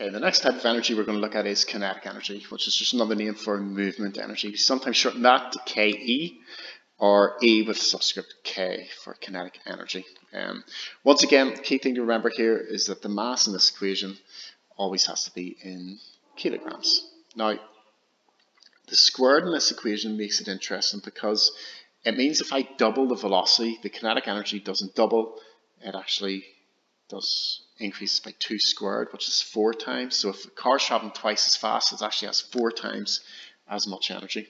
Okay, the next type of energy we're going to look at is kinetic energy, which is just another name for movement energy. We sometimes shorten that to KE or E with subscript K for kinetic energy. Um, once again, key thing to remember here is that the mass in this equation always has to be in kilograms. Now, the squared in this equation makes it interesting because it means if I double the velocity, the kinetic energy doesn't double, it actually does increases by 2 squared, which is 4 times. So if the car's traveling twice as fast, it actually has 4 times as much energy.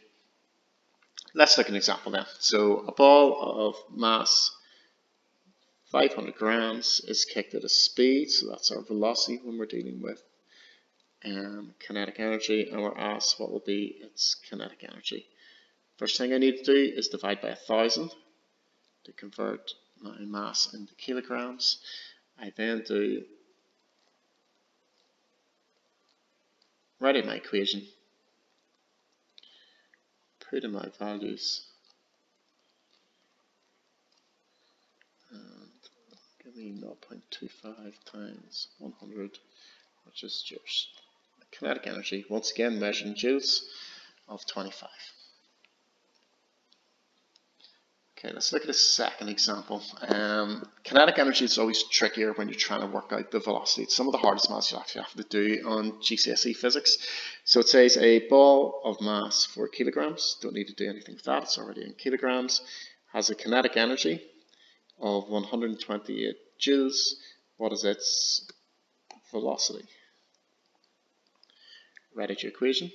Let's look at an example then. So a ball of mass 500 grams is kicked at a speed, so that's our velocity when we're dealing with um, kinetic energy, and we're asked what will be its kinetic energy. First thing I need to do is divide by a thousand to convert my mass into kilograms. I then do write in my equation, put in my values, and give me 0.25 times 100, which is just kinetic energy, once again measured in joules, of 25. Okay, let's look at a second example. Um, kinetic energy is always trickier when you're trying to work out the velocity. It's some of the hardest maths you actually have to do on GCSE physics. So it says a ball of mass 4 kilograms, don't need to do anything with that, it's already in kilograms, has a kinetic energy of 128 joules. What is its velocity? Write out your equation.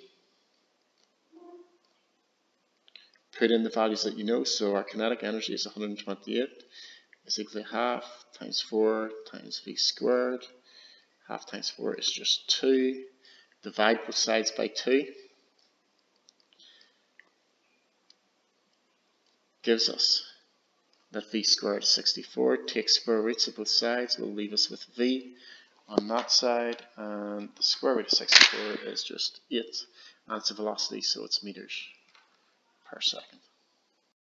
Put in the values that you know. So our kinetic energy is 128 is equal to half times 4 times v squared. Half times 4 is just 2. Divide both sides by 2. Gives us that v squared is 64. Take square roots of both sides will leave us with v on that side. And the square root of 64 is just 8. And it's a velocity, so it's meters per second.